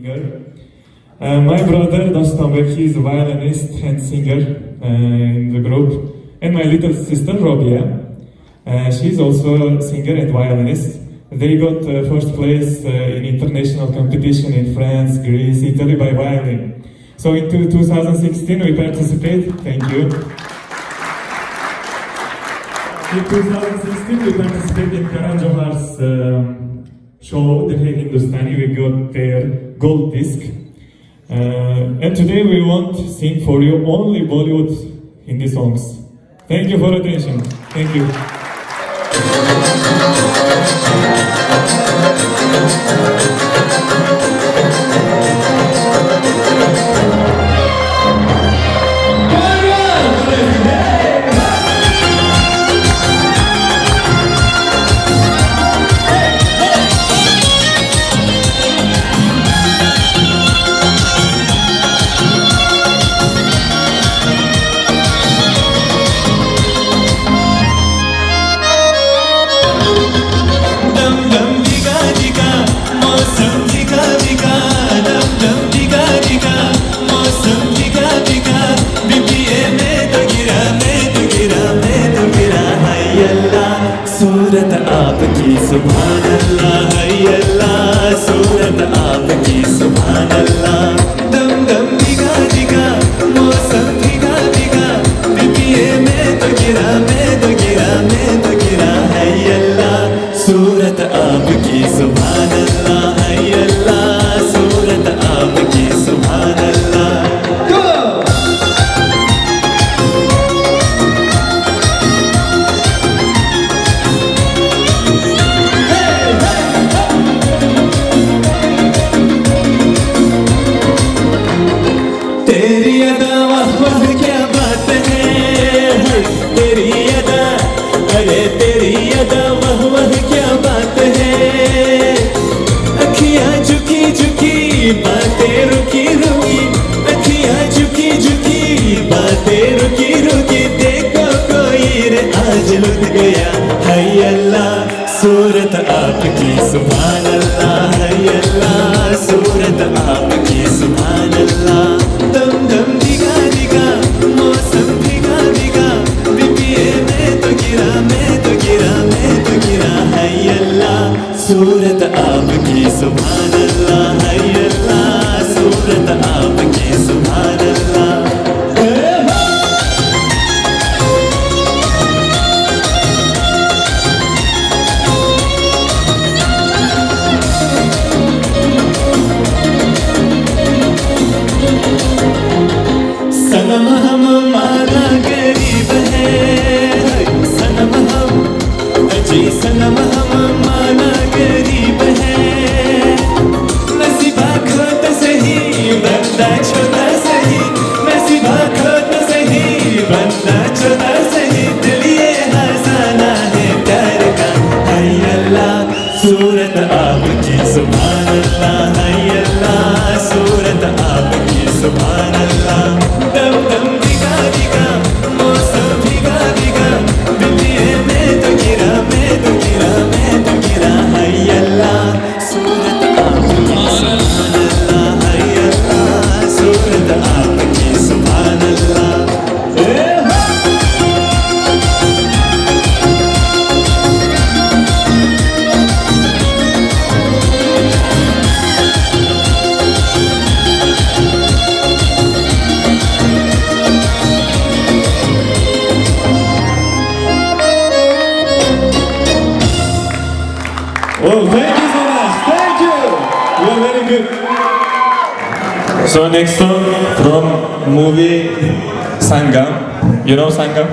singer. Uh, my brother Dostambek, he is a violinist and singer uh, in the group. And my little sister Robiya, uh, she's also a singer and violinist. They got uh, first place uh, in international competition in France, Greece, Italy by violin. So in 2016 we participate, thank you. In 2016 we participated in Karan Johar's um, show, The Hindustani, we got their gold disc. Uh, and today we want to sing for you only Bollywood Hindi songs. Thank you for attention. Thank you. सूरत आपकी सुभान अल्लाह हाय अल्लाह सूरत आपकी सुभान अल्लाह So next song from movie Sangam. You know Sangam?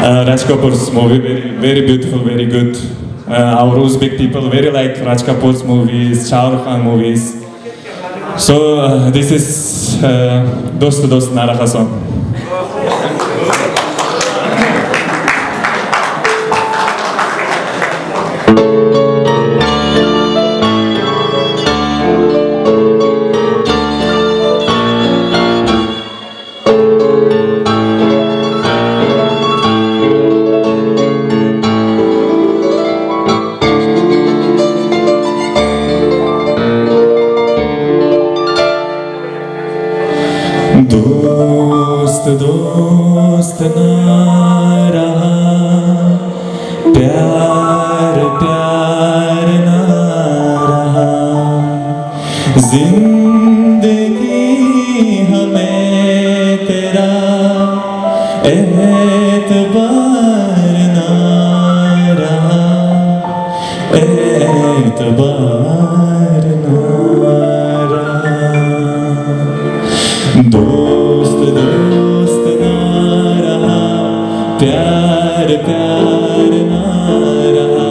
Uh, Raj Kapoor's movie, very, very beautiful, very good. Uh, our Uzbek people very like Raj Kapoor's movies, Shah Rukh Khan movies. So uh, this is uh, Dost Dost Na Raha song. Hare Pyar Nara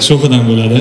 shu bo'ladi.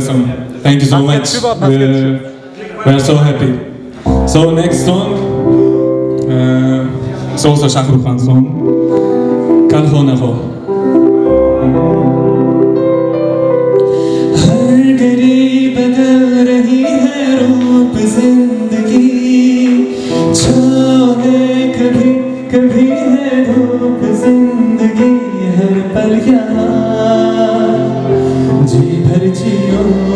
Thank you so much. We're, we're so happy. So next song, uh, it's also Shahrukh Khan song. Kal ho na ho. कभी है धूप जिंदगी हर पल यहाँ you.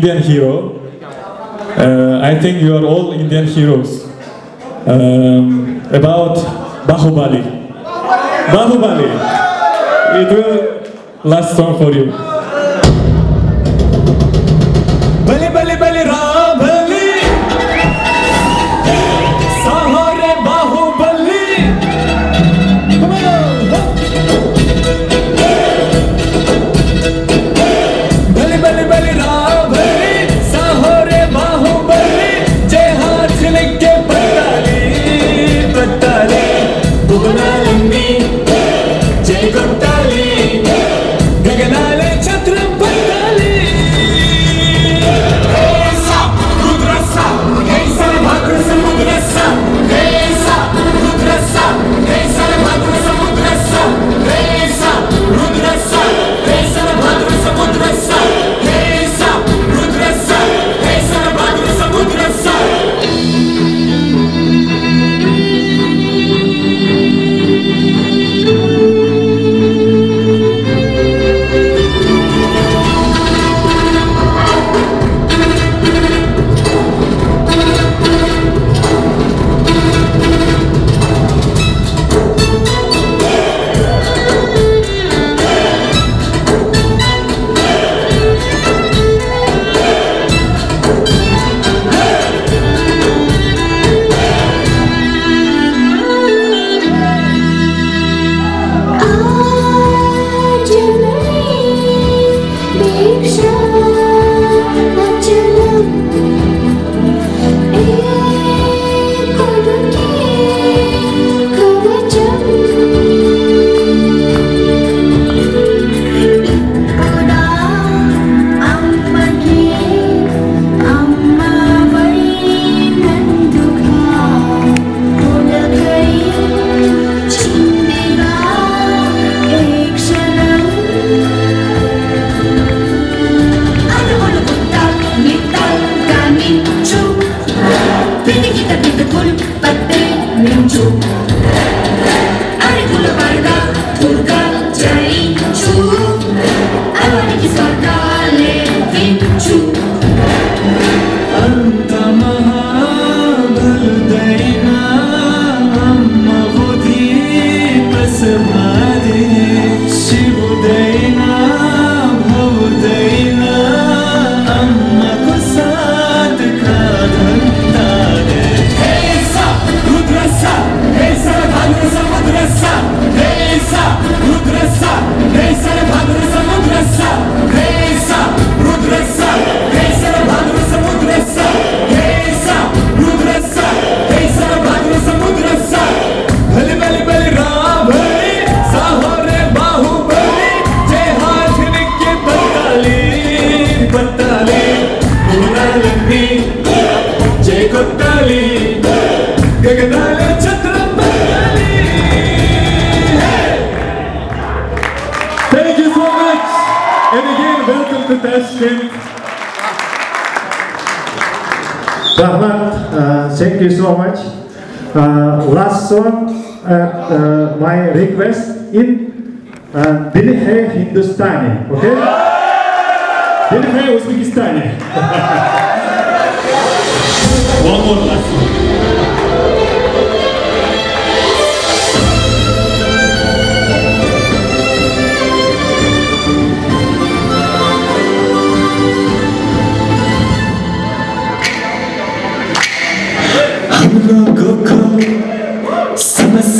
Indian hero. Uh, I think you are all Indian heroes. Um, about Bahubali. Bahubali. It will last song for you.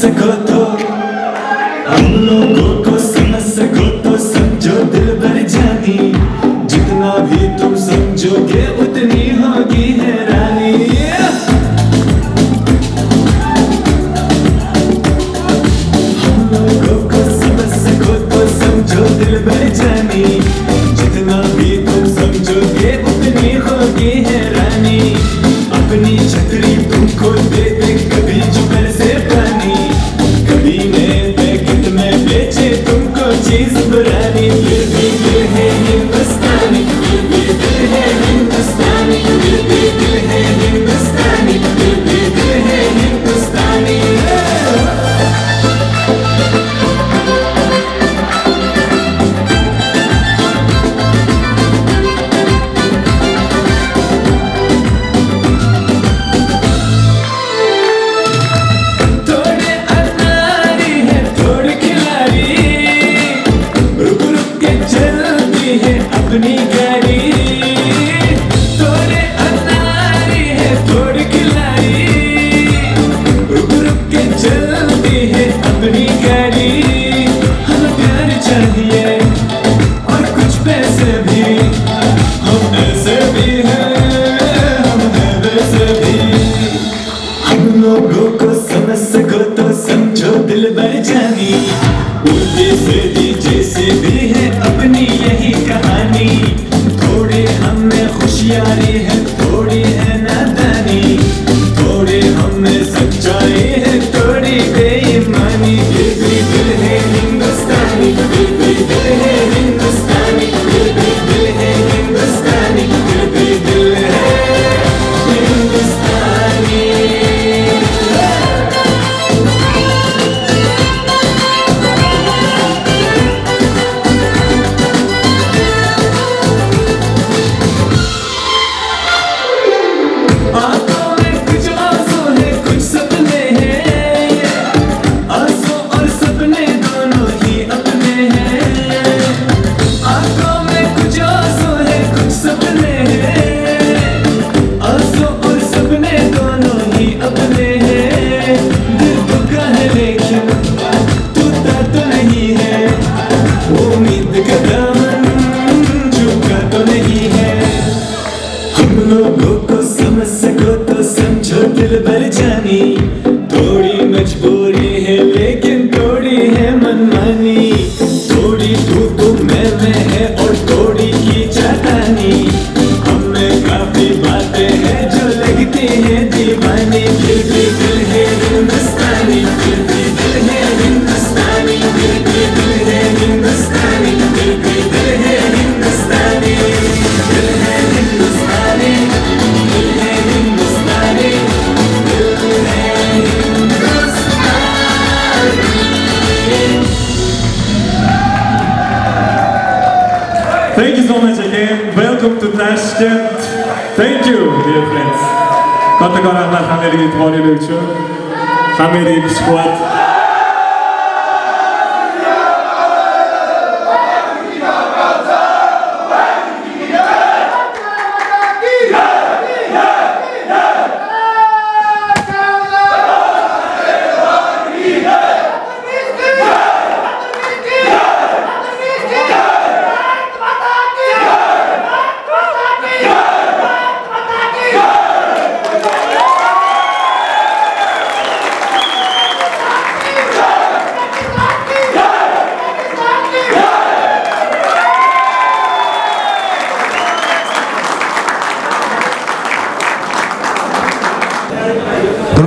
It's a good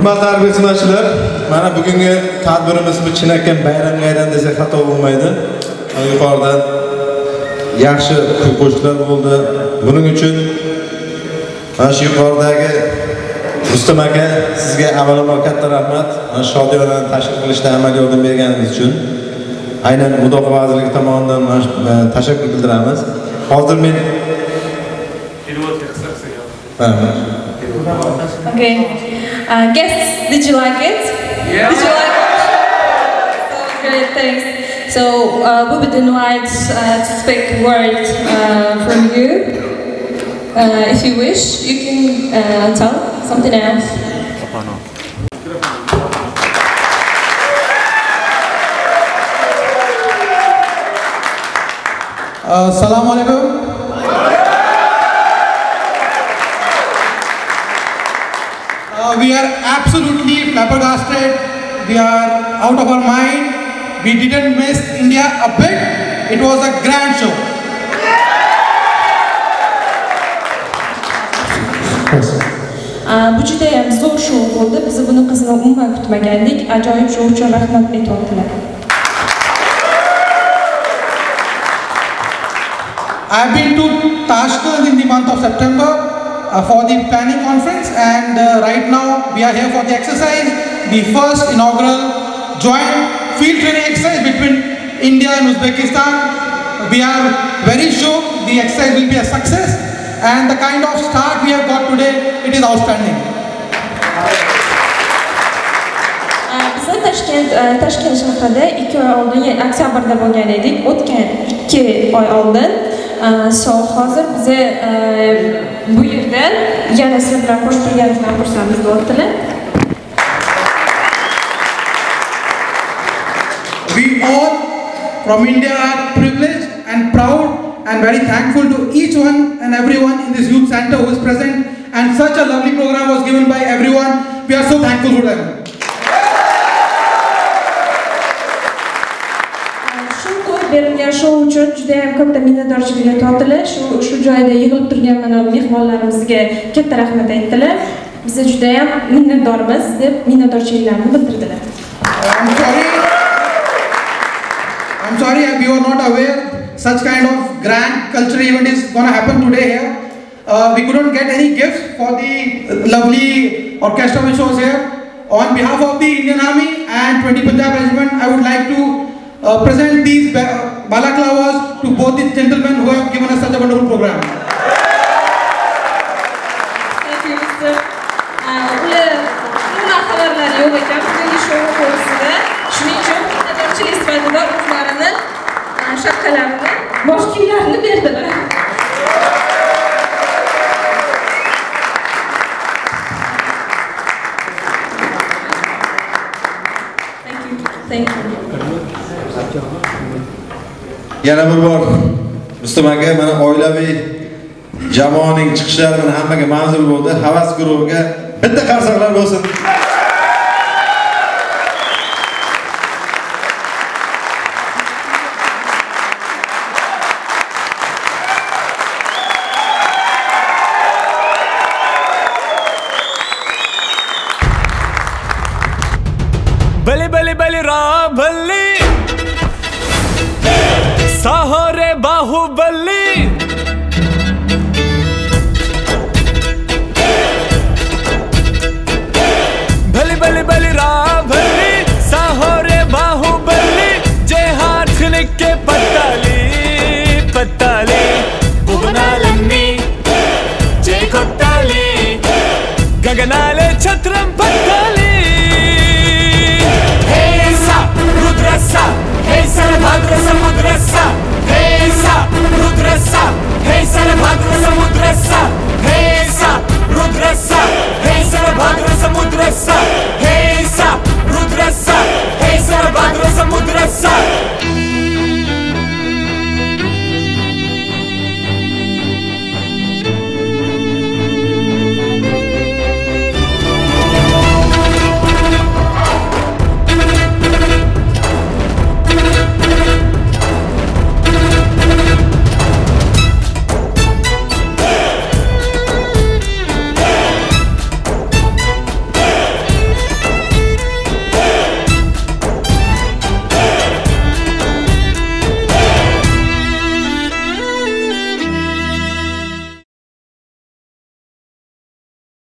hurmatli harbiy xizmatchilar mana bugungi tadbirimiz bu chinakam bayramga aylandi desak xato bo'lmaydi. Mana yuqorida yaxshi kuy qo'shiqlar bo'ldi. Buning uchun mana shu yuqoridagi rustam aka sizga avvalambor katta rahmat. Mana shodiyonani tashkil qilishda amal yordam berganingiz uchun aynan mudofaa vazirligi tomonidan mana shu, e, tashakkur bildiramiz. Hozir men Mana. Okay. Uh, guests, did you like it? Yeah. Did you like it? So great, thanks. So uh, we would invite uh, to speak word uh, from you. Uh, if you wish, you can uh, tell something else. Assalamu alaikum. Flabbergasted. We are out of our mind. We didn't miss India a bit. It was a grand show. Bu juda ham zo'r shou bo'ldi. Biz bunaqasini umuman kutmagandik. Ajoyib shou uchun rahmat aytyaptilar. I've been to Tashkent in the month of September for the planning conference and uh, right now we are here for the exercise, the first inaugural joint field training exercise between India and Uzbekistan. We are very sure the exercise will be a success and the kind of start we have got today, it is outstanding. Uh, Toshkent shahrida 2 oy oldin oktyabrda bo'lgan edik. O'tgan 2 oy oldin. So hozir biza bu yerda yana siz bilan qo'shib xursandmiz. We We all from India are privileged and proud and very thankful to each one and everyone in this youth center who is present and such a lovely program was given by everyone. We are so thankful for them. Shou uchun juda ham katta minnatdorchilik tortdilar shu shu joyda yig'ilib turgan mana mehmonlarimizga katta rahmat aytdilar biza juda ham minnatdormiz deb minnatdorchiliklarini bildirdilar I'm sorry. I'm sorry we were not aware such kind of grand cultural event is gonna happen today here. Uh, we couldn't get any gifts for the lovely orchestra which was here. On behalf of the Indian Army and 20 Punjab Regiment, I would like to uh, present these ba- balaklavas to both the gentlemen who have given us such a wonderful program. Thank you, Mr. Uh, yo'q ekan bugungi shou to'g'risida shuning uchun minnatdorchilik sifatida o'zlarini uh, shapkalarini bosh kiyimlarini berdilar yana bir bor. Rustam aka mana oilaviy jamoaning chiqishlari mana hammaga manzur bo'ldi. Havas guruhiga bitta qarsaklar bo'lsin.